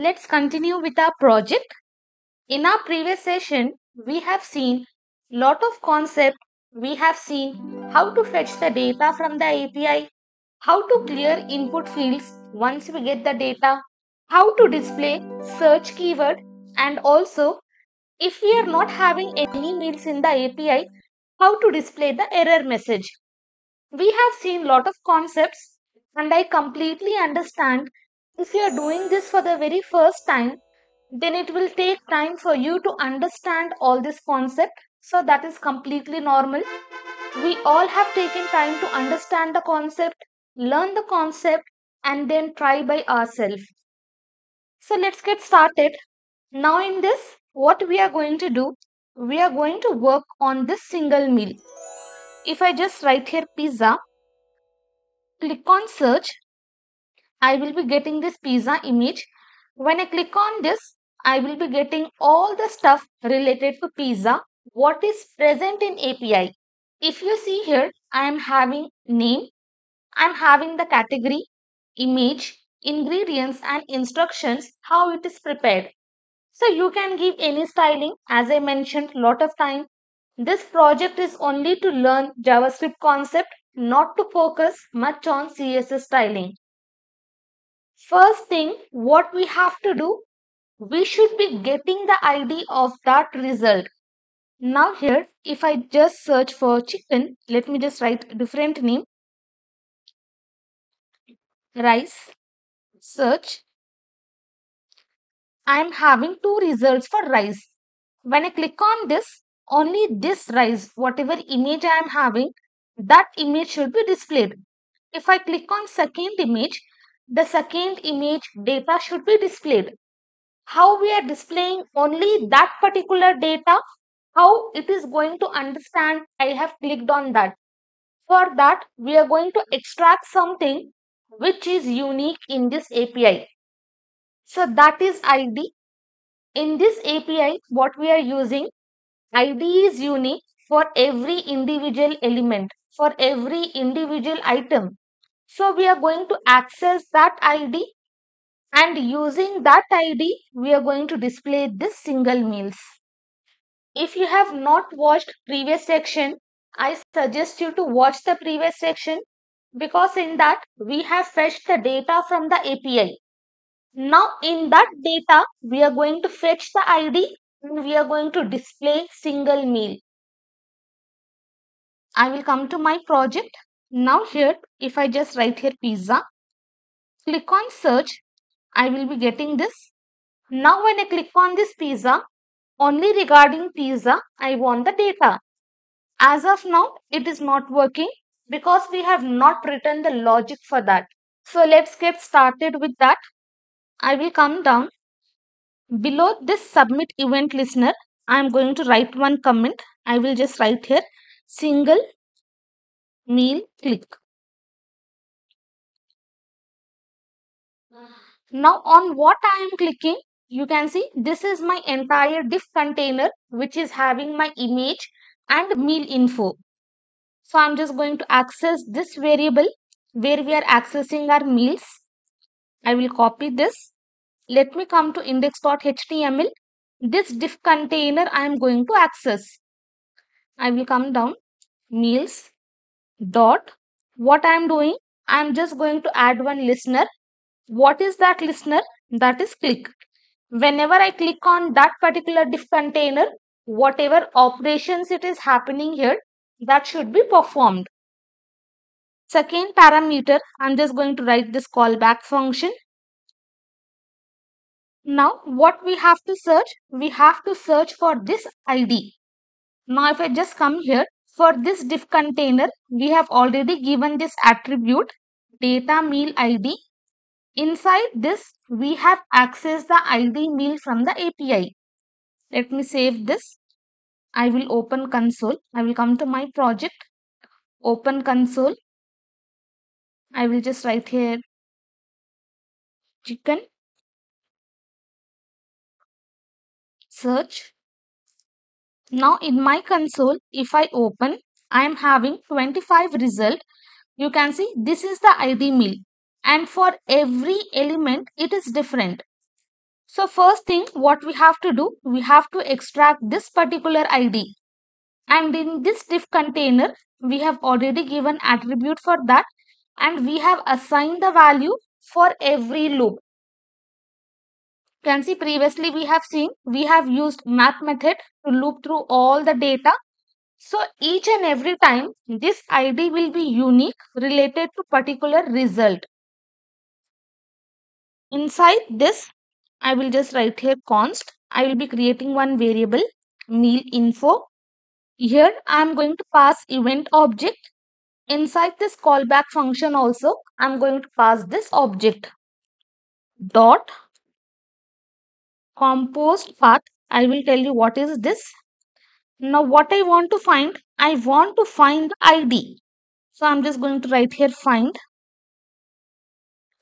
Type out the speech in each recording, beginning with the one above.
let's continue with our project. In our previous session, we have seen lot of concept. We have seen how to fetch the data from the API, how to clear input fields once we get the data, how to display search keyword and also if we are not having any meals in the API, how to display the error message. We have seen lot of concepts and I completely understand if you are doing this for the very first time, then it will take time for you to understand all this concept. So that is completely normal. We all have taken time to understand the concept, learn the concept and then try by ourselves. So let's get started. Now in this, what we are going to do, we are going to work on this single meal. If I just write here pizza, click on search, I will be getting this pizza image. When I click on this, I will be getting all the stuff related to pizza, what is present in API. If you see here, I am having name, I am having the category, image, ingredients and instructions, how it is prepared. So you can give any styling as I mentioned lot of time. This project is only to learn JavaScript concept, not to focus much on CSS styling. First thing, what we have to do, we should be getting the ID of that result. Now here, if I just search for chicken, let me just write different name. Rice, search. I am having two results for rice. When I click on this, only this rice, whatever image I am having, that image should be displayed. If I click on second image, the second image data should be displayed. How we are displaying only that particular data, how it is going to understand I have clicked on that. For that, we are going to extract something which is unique in this API. So that is ID. In this API, what we are using, ID is unique for every individual element, for every individual item. So we are going to access that ID and using that ID, we are going to display this single meals. If you have not watched previous section, I suggest you to watch the previous section because in that we have fetched the data from the API. Now in that data, we are going to fetch the ID and we are going to display single meal. I will come to my project. Now here, if I just write here pizza, click on search, I will be getting this. Now when I click on this pizza, only regarding pizza, I want the data. As of now, it is not working because we have not written the logic for that. So let's get started with that. I will come down. Below this submit event listener, I am going to write one comment. I will just write here single meal click. Now on what I am clicking, you can see this is my entire div container which is having my image and meal info. So I'm just going to access this variable where we are accessing our meals. I will copy this. Let me come to index.html. This div container I am going to access. I will come down meals dot what I am doing. I am just going to add one listener. What is that listener? That is click. Whenever I click on that particular div container, whatever operations it is happening here, that should be performed. Second parameter, I'm just going to write this callback function. Now, what we have to search? We have to search for this ID. Now, if I just come here, for this div container, we have already given this attribute data meal ID. Inside this, we have accessed the ID meal from the API. Let me save this. I will open console. I will come to my project, open console. I will just write here chicken, search. Now in my console, if I open, I am having 25 result. You can see this is the ID meal and for every element it is different. So first thing what we have to do, we have to extract this particular ID. And in this div container, we have already given attribute for that and we have assigned the value for every loop. Can see previously we have seen we have used map method to loop through all the data. So each and every time this ID will be unique related to particular result. Inside this I will just write here const. I will be creating one variable meal info. Here I am going to pass event object. Inside this callback function also I am going to pass this object dot composed path. I will tell you what is this. Now what I want to find, I want to find the ID. So I'm just going to write here find.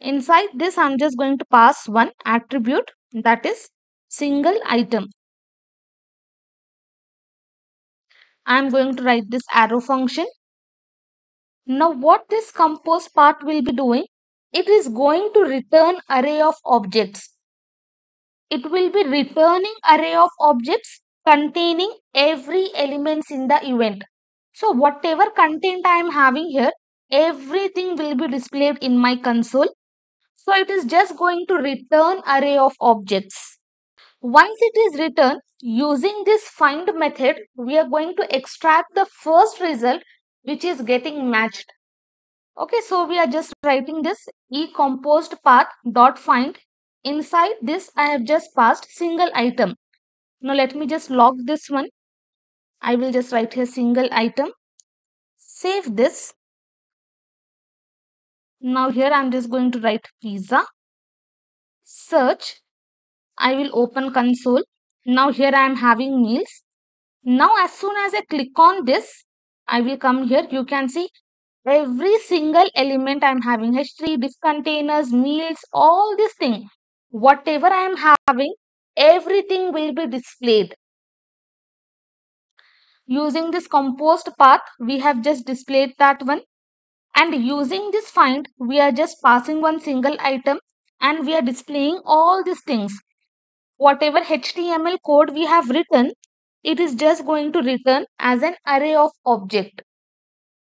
Inside this I'm just going to pass one attribute that is single item. I'm going to write this arrow function. Now what this composed path will be doing, it is going to return array of objects. It will be returning array of objects containing every elements in the event. So whatever content I am having here, everything will be displayed in my console. So it is just going to return array of objects. Once it is returned, using this find method, we are going to extract the first result which is getting matched. Okay, so we are just writing this e composed path dot find. Inside this, I have just passed single item. Now let me just log this one. I will just write here single item. Save this. Now here I'm just going to write pizza. Search. I will open console. Now here I am having meals. Now as soon as I click on this, I will come here. You can see every single element I'm having H3, div containers, meals, all this thing. Whatever I am having, everything will be displayed. Using this composed path, we have just displayed that one. And using this find, we are just passing one single item and we are displaying all these things. Whatever HTML code we have written, it is just going to return as an array of object.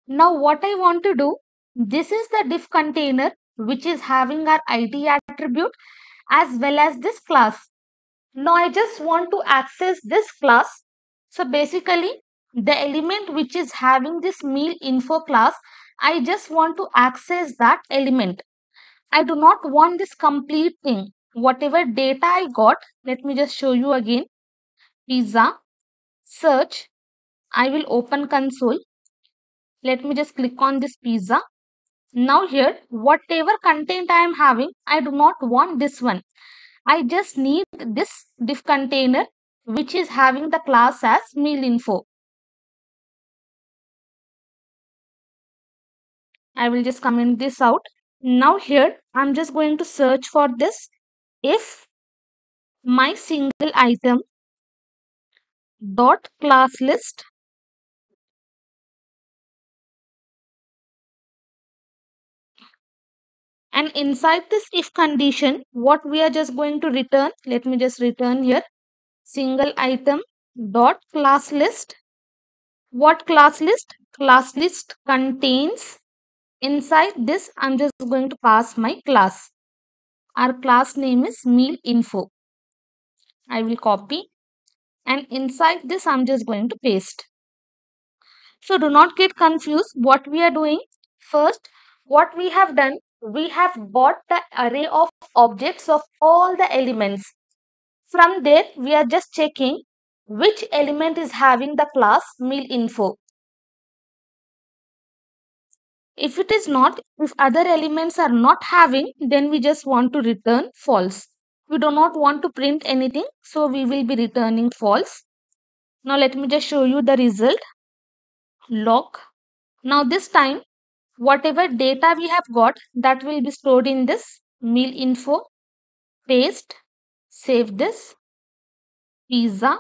Now what I want to do, this is the div container which is having our ID attribute as well as this class. Now I just want to access this class. So basically the element which is having this meal info class, I just want to access that element. I do not want this complete thing. Whatever data I got, let me just show you again. Pizza, search, I will open console. Let me just click on this pizza. Now here, whatever content I am having, I do not want this one. I just need this div container which is having the class as meal info. I will just comment this out. Now here, I'm just going to search for this. If my single item dot class list and inside this if condition what we are just going to return let me just return here single item dot class list. What class list? Class list contains inside this i'm just going to pass my class. Our class name is meal info. I will copy. And inside this i'm just going to paste. So do not get confused. What we are doing? First what we have done we have got the array of objects of all the elements. From there, we are just checking which element is having the class meal info. If it is not, if other elements are not having, then we just want to return false. We do not want to print anything, so we will be returning false. Now let me just show you the result. Log. Now this time whatever data we have got that will be stored in this meal info paste save this pizza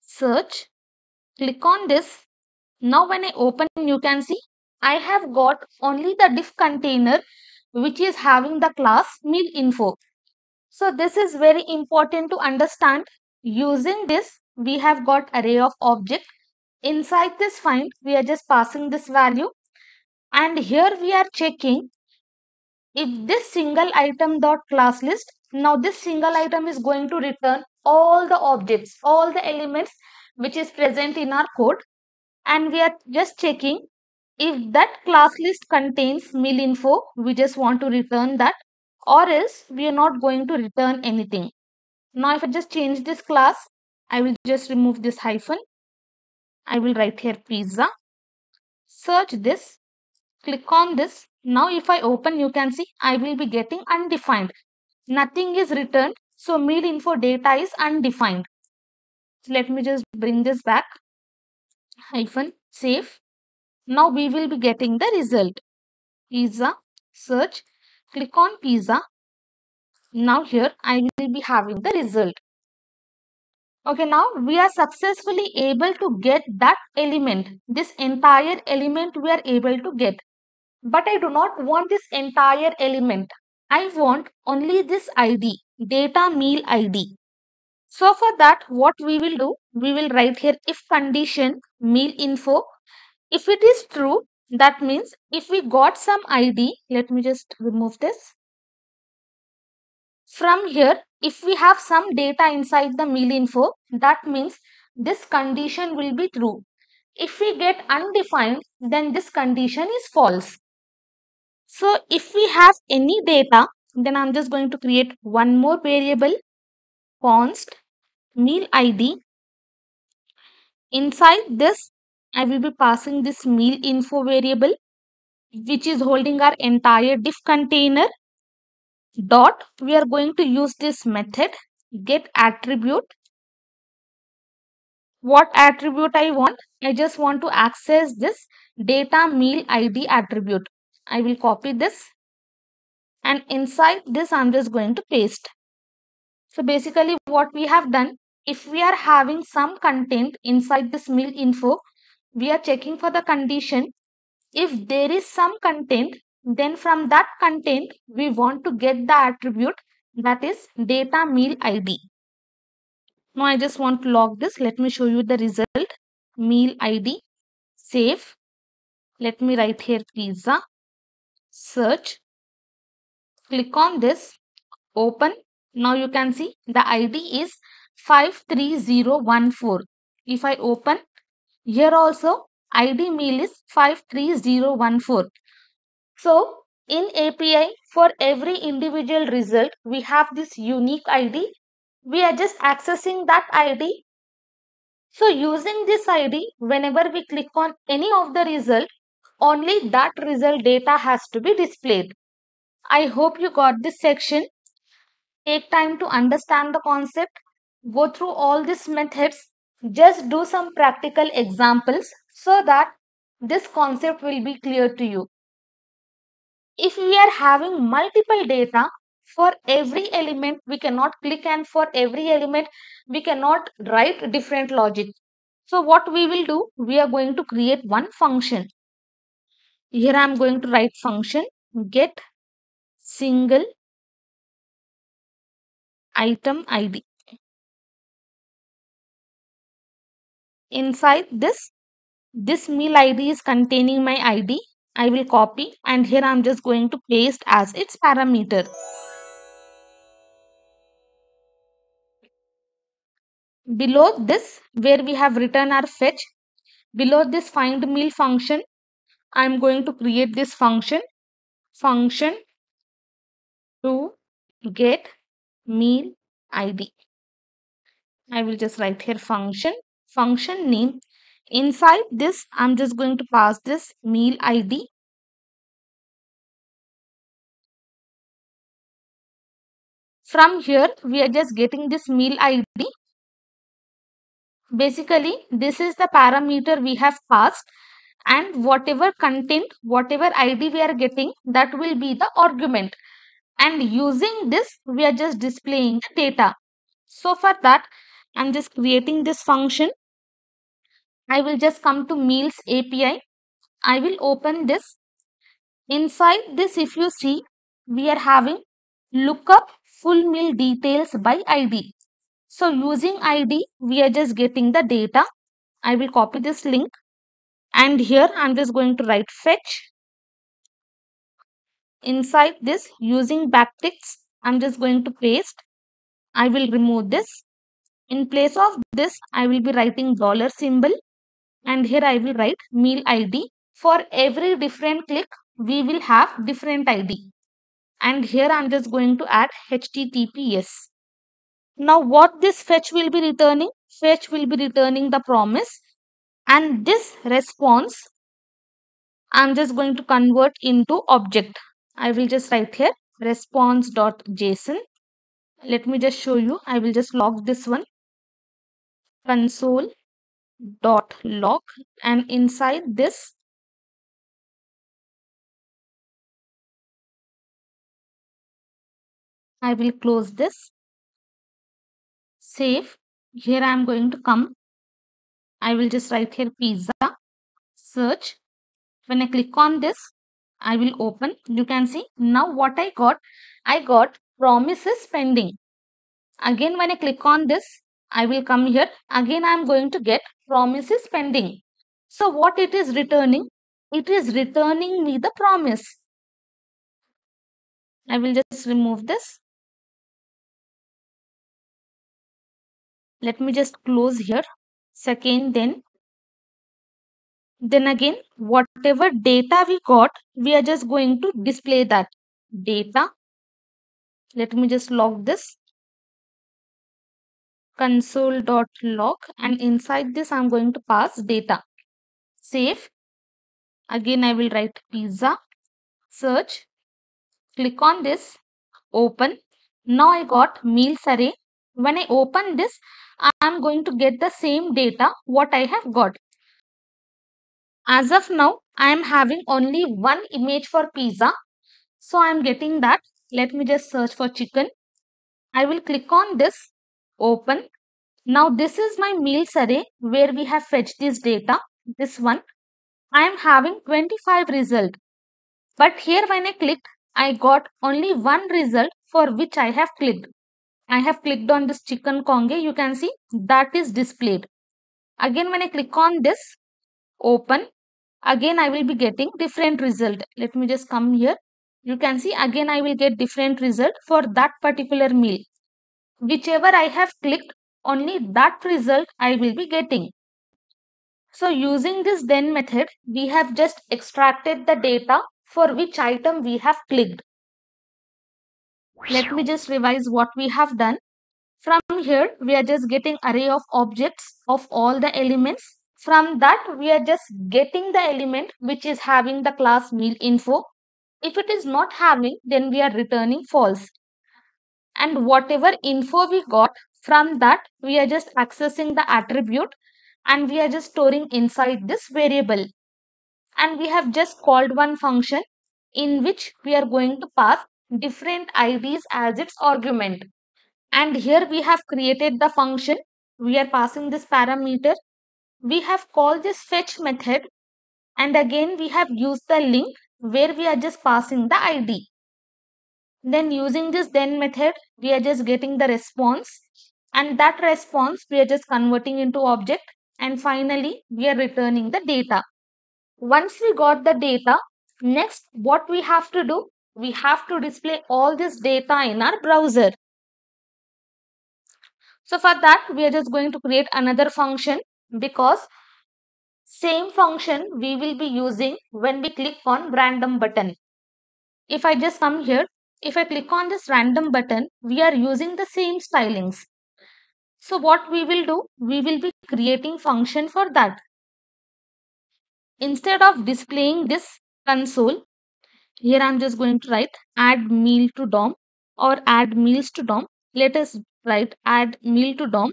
search click on this now when i open you can see i have got only the div container which is having the class meal info So this is very important to understand. Using this, we have got array of object. Inside this find, we are just passing this value. And here we are checking if this single item dot class list, now this single item is going to return all the objects, all the elements which is present in our code. And we are just checking if that class list contains meal info, we just want to return that or else we are not going to return anything. Now if I just change this class, I will just remove this hyphen. I will write here pizza. Search this, click on this. Now if I open, you can see I will be getting undefined. Nothing is returned. So meal info data is undefined. So let me just bring this back. Hyphen save. Now we will be getting the result. Pizza, search, click on pizza. Now here I will be having the result. Okay, now we are successfully able to get that element. This entire element we are able to get. But I do not want this entire element. I want only this ID, data meal ID. So for that, what we will do, we will write here if condition meal info. If it is true, that means if we got some ID, let me just remove this. From here, if we have some data inside the meal info, that means this condition will be true. If we get undefined, then this condition is false. So if we have any data, then I'm just going to create one more variable, const meal ID. Inside this, I will be passing this meal info variable, which is holding our entire div container. Dot we are going to use this method get attribute. What attribute i want? I just want to access this data meal id attribute i will copy this. And inside this i'm just going to paste. So basically what we have done if we are having some content inside this meal info we are checking for the condition. If there is some content then from that content we want to get the attribute that is data meal id now i just want to log this. Let me show you the result. Meal id save. Let me write here pizza search click on this open now you can see the id is 53014 if i open here also id meal is 53014 so in API, for every individual result, we have this unique ID. We are just accessing that ID. So using this ID, whenever we click on any of the result, only that result data has to be displayed. I hope you got this section. Take time to understand the concept. Go through all these methods. Just do some practical examples so that this concept will be clear to you if we are having multiple data for every element we cannot click and for every element we cannot write different logic so what we will do we are going to create one function here i am going to write function get single item id inside this this meal id is containing my id I will copy and here I'm just going to paste as its parameter. Below this where we have written our fetch, below this find meal function, I'm going to create this function, function to get meal ID. I will just write here function, function name. Inside this, I'm just going to pass this meal ID From here, we are just getting this meal ID. Basically, this is the parameter we have passed and whatever content, whatever ID we are getting, that will be the argument. And using this, we are just displaying the data. So for that, I'm just creating this function. I will just come to meals API. I will open this. Inside this, if you see, we are having lookup full meal details by ID. So using ID, we are just getting the data. I will copy this link and here I'm just going to write fetch. Inside this using backticks, I'm just going to paste. I will remove this. In place of this, I will be writing dollar symbol and here I will write meal ID. For every different click, we will have different ID. And here I'm just going to add HTTPS. Now what this fetch will be returning? Fetch will be returning the promise and this response I'm just going to convert into object. I will just write here response.json. Let me just show you. I will just log this one console dot log and inside this I will close this save here I am going to come I will just write here pizza. Search. When I click on this I will open. You can see now what I got. I got promises pending. Again when I click on this I will come here. Again I am going to get promises pending. So what it is returning? It is returning me the promise. I will just remove this. Let me just close here second then then again whatever data we got we are just going to display that data. Let me just log this. Console.log and inside this i'm going to pass data. Save. Again i will write pizza. Search. Click on this. Open. Now i got meals array when i open this i am going to get the same data what i have got as of now, I am having only one image for pizza. So I am getting that. Let me just search for chicken. I will click on this, open. Now this is my meals array where we have fetched this data. This one. I am having 25 result. But here when I clicked, I got only one result for which I have clicked. I have clicked on this chicken congee. You can see that is displayed. Again when I click on this, open again I will be getting different result. Let me just come here. You can see again I will get different result for that particular meal. Whichever I have clicked, only that result I will be getting. So using this then method, we have just extracted the data for which item we have clicked. Let me just revise what we have done. From here, we are just getting array of objects of all the elements from that, we are just getting the element which is having the class meal info. If it is not having, then we are returning false. And whatever info we got from that, we are just accessing the attribute and we are just storing inside this variable. And we have just called one function in which we are going to pass different IDs as its argument. And here we have created the function. We are passing this parameter. We have called this fetch method. And again we have used the link where we are just passing the id then using this then method we are just getting the response. And that response we are just converting into object. And finally we are returning the data. Once we got the data next what we have to do we have to display all this data in our browser so for that we are just going to create another function because same function we will be using when we click on random button. If I just come here, if I click on this random button, we are using the same stylings. So what we will do, we will be creating function for that. Instead of displaying this console, here I'm just going to write add meal to DOM or add meals to DOM. Let us write add meal to DOM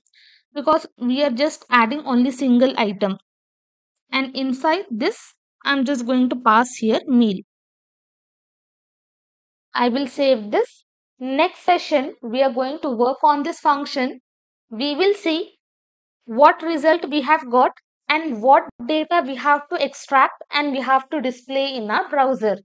because we are just adding only single item and inside this I'm just going to pass here meal. I will save this. Next session we are going to work on this function. We will see what result we have got and what data we have to extract and we have to display in our browser.